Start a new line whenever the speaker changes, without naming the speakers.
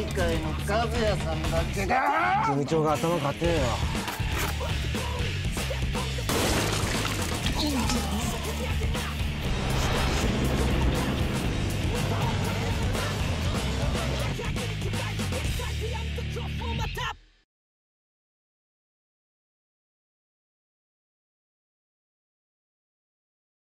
大会の和也さんだけだ
組長が頭かってえよ。